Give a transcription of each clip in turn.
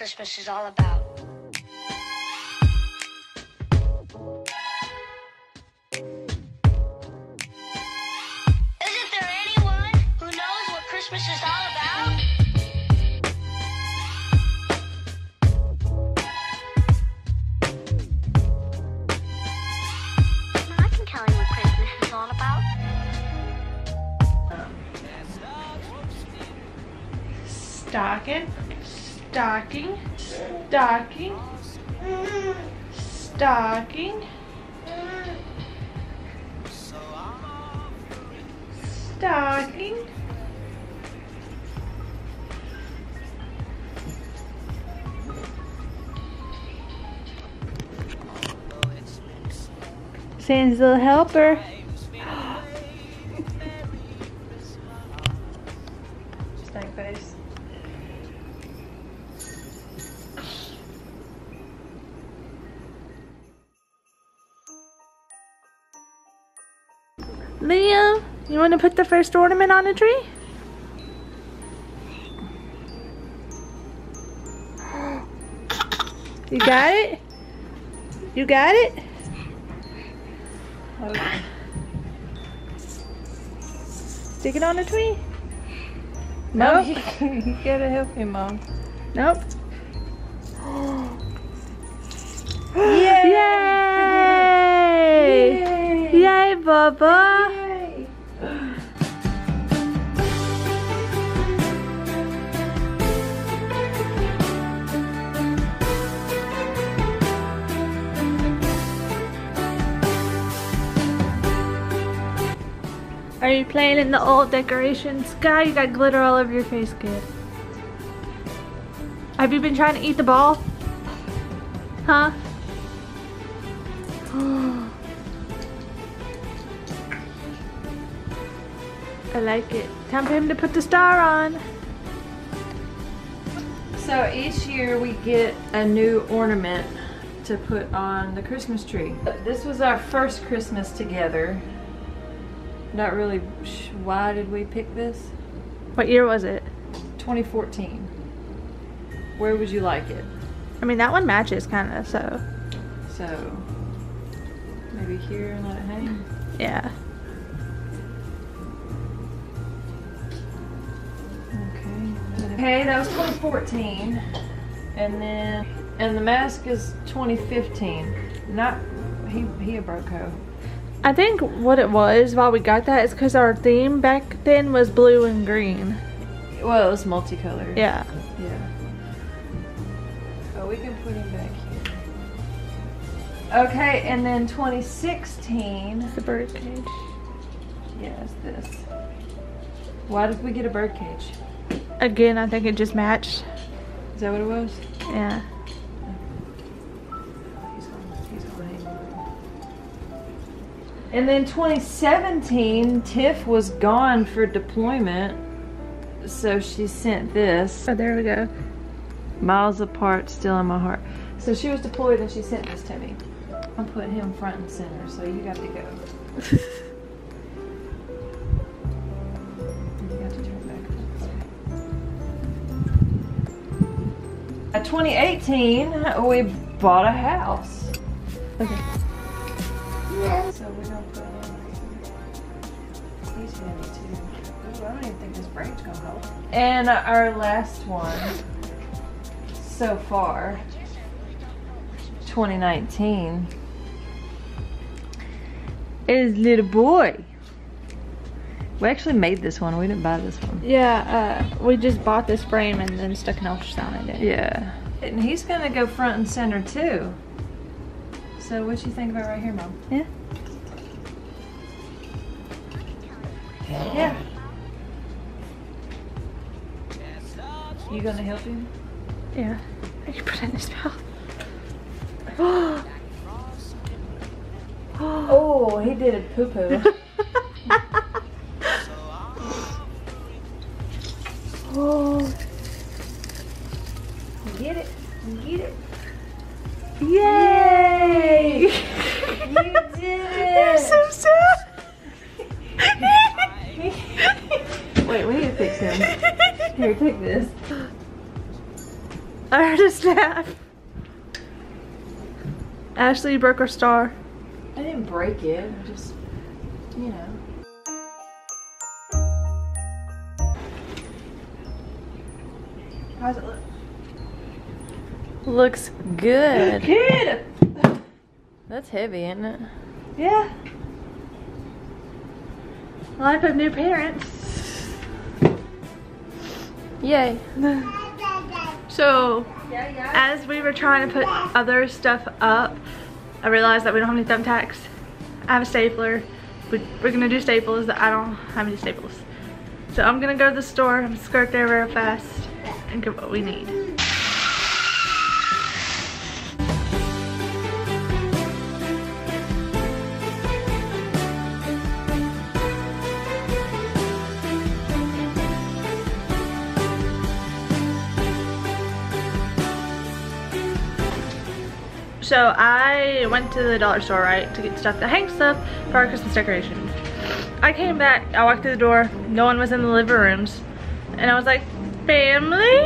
Christmas is all about. Isn't there anyone who knows what Christmas is all about? I can tell you what Christmas is all about. Stocking, stocking, stocking, stocking, stocking. Santa's little helper. Stank face. Liam, you want to put the first ornament on the tree? You got it? You got it? Okay. Stick it on the tree? No, Nope. you, gotta help him, Mom. Nope. Yay! Yay! Yay, Bubba! Are you playing in the old decorations? Sky, you got glitter all over your face, kid. Have you been trying to eat the ball? Huh? I like it. Time for him to put the star on. So each year we get a new ornament to put on the Christmas tree. This was our first Christmas together. Not really sh- why did we pick this? What year was it? 2014. Where would you like it? I mean, that one matches kind of, so So maybe here and let it hang. yeah. Okay. Okay, that was 2014. And then and the mask is 2015. Not he he a broco. I think what it was while we got that is because our theme back then was blue and green. Well, it was multicolored. Yeah. Yeah. Oh, we can put him back here. Okay, and then 2016. The bird cage. Yes, this. Why did we get a bird cage? Again, I think it just matched. Is that what it was? Yeah. And then 2017, Tiff was gone for deployment, so she sent this. Oh, there we go. Miles apart, still in my heart. So she was deployed and she sent this to me. I'm putting him front and center, so you got to go. You got to turn back. At 2018, we bought a house. Okay. I don't even think this brain's gonna hold. And our last one so far, 2019, is little boy. We actually made this one. We didn't buy this one. Yeah, uh, we just bought this frame and then stuck an ultrasound in it. Yeah. And he's gonna go front and center too. So what you think about right here, Mom? Yeah. Yeah. You gonna help him? Yeah. I can put it in his mouth. Oh, he did a poo poo. oh. Get it. Get it. Yay! Here, take this. I heard a snap. Ashley, broke our star. I didn't break it. I just, you know. How's it look? Looks good. Good. That's heavy, isn't it? Yeah. Life of new parents. Yay. So, as we were trying to put other stuff up, I realized that we don't have any thumbtacks. I have a stapler. We, we're gonna do staples. I don't have any staples. So I'm gonna go to the store, I'm gonna skirt there real fast and get what we need. So I went to the dollar store, right, to get stuff to hang stuff for our Christmas decorations. I came back, I walked through the door, no one was in the living rooms. And I was like, family?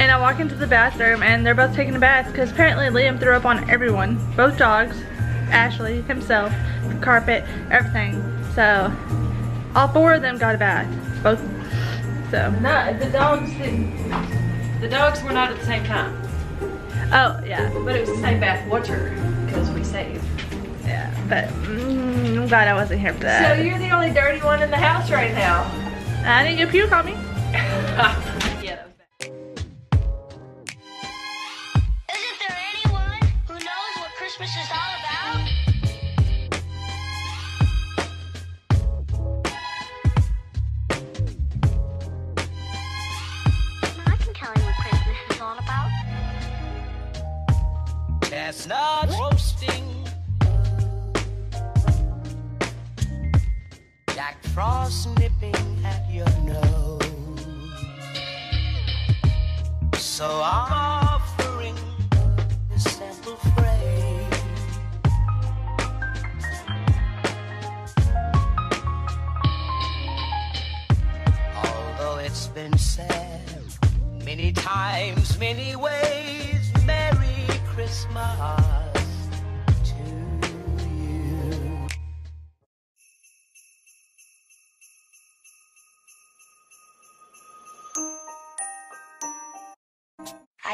And I walk into the bathroom and they're both taking a bath because apparently Liam threw up on everyone. Both dogs, Ashley, himself, the carpet, everything. So, all four of them got a bath. Both, so. No, the dogs didn't. The dogs were not at the same time. Oh, yeah. But it was the same bath water because we saved. Yeah, but mm, I'm glad I wasn't here for that. So you're the only dirty one in the house right now. I didn't get puke on me. Jack Frost nipping at your nose. So I'm offering this simple phrase. Although it's been said many times, many ways, Merry Christmas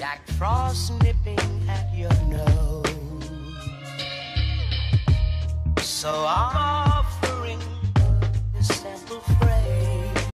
Jack Frost nipping at your nose. So I'm